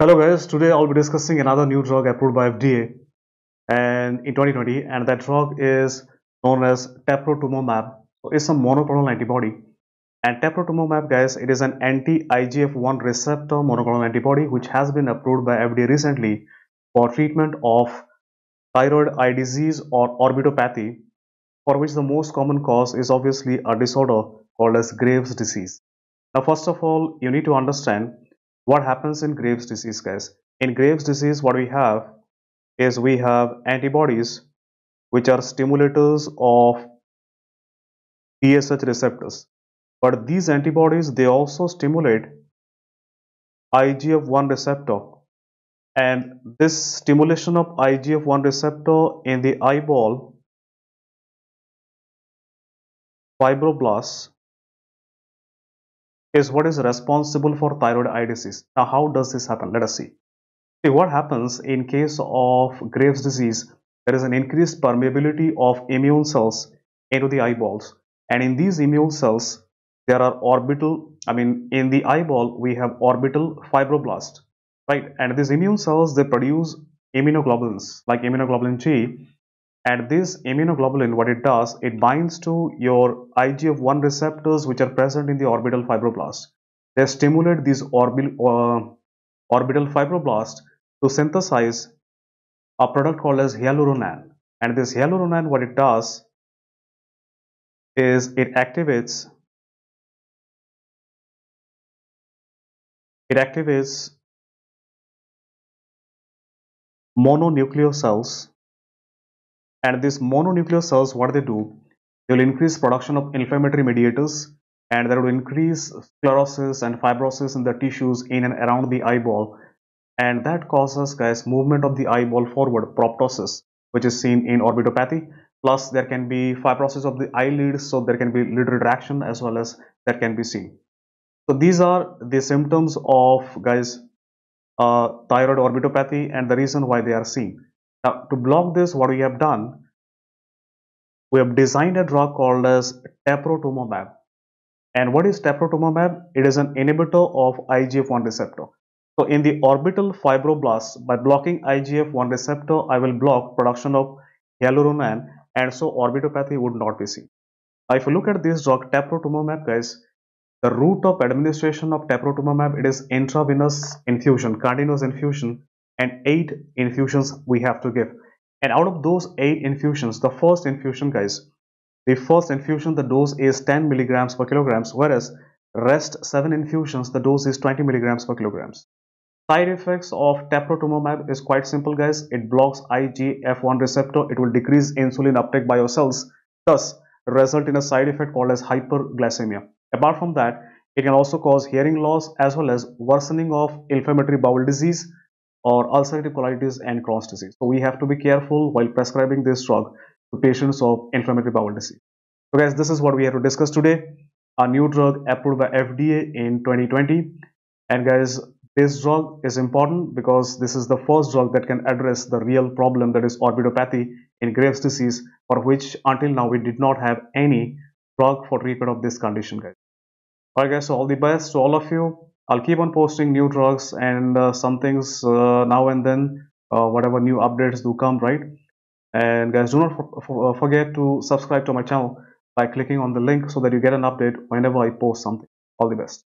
Hello guys, today I'll be discussing another new drug approved by FDA and in 2020 and that drug is known as teprotumumab. So it's a monoclonal antibody and teprotumumab guys it is an anti-IGF-1 receptor monoclonal antibody which has been approved by FDA recently for treatment of thyroid eye disease or orbitopathy for which the most common cause is obviously a disorder called as Graves disease. Now first of all you need to understand what happens in Graves disease guys. In Graves disease what we have is we have antibodies which are stimulators of TSH receptors but these antibodies they also stimulate IGF-1 receptor and this stimulation of IGF-1 receptor in the eyeball fibroblasts is what is responsible for thyroid eye disease. Now how does this happen? Let us see. See what happens in case of Graves disease there is an increased permeability of immune cells into the eyeballs and in these immune cells there are orbital i mean in the eyeball we have orbital fibroblast right and these immune cells they produce immunoglobulins like immunoglobulin G and this immunoglobulin what it does it binds to your IGF-1 receptors which are present in the orbital fibroblast. They stimulate these orbital uh, orbital fibroblast to synthesize a product called as hyaluronan and this hyaluronan what it does is it activates It activates mononuclear cells and these mononuclear cells what they do they will increase production of inflammatory mediators and that will increase sclerosis and fibrosis in the tissues in and around the eyeball. And that causes guys movement of the eyeball forward proptosis which is seen in orbitopathy. Plus there can be fibrosis of the eyelids so there can be lid retraction as well as that can be seen. So these are the symptoms of guys uh, thyroid orbitopathy and the reason why they are seen. Now to block this what we have done we have designed a drug called as teprotumumab. And what is teprotumumab? It is an inhibitor of IGF-1 receptor. So in the orbital fibroblasts, by blocking IGF-1 receptor, I will block production of hyaluronan and so orbitopathy would not be seen. Now if you look at this drug teprotumumab guys, the route of administration of teprotumumab it is intravenous infusion, continuous infusion and 8 infusions we have to give. And out of those 8 infusions, the first infusion guys, the first infusion the dose is 10 milligrams per kilograms whereas rest 7 infusions the dose is 20 milligrams per kilograms. Side effects of teprotumumab is quite simple guys. It blocks IGF-1 receptor. It will decrease insulin uptake by your cells. Thus, result in a side effect called as hyperglycemia. Apart from that, it can also cause hearing loss as well as worsening of inflammatory bowel disease or ulcerative colitis and Crohn's disease. So we have to be careful while prescribing this drug to patients of inflammatory bowel disease. So guys, this is what we have to discuss today. A new drug approved by FDA in 2020. And guys, this drug is important because this is the first drug that can address the real problem that is orbitopathy in Graves disease for which until now we did not have any drug for treatment of this condition guys alright guys so all the best to all of you i'll keep on posting new drugs and uh, some things uh, now and then uh, whatever new updates do come right? And guys do not uh, forget to subscribe to my channel by clicking on the link so that you get an update whenever i post something. All the best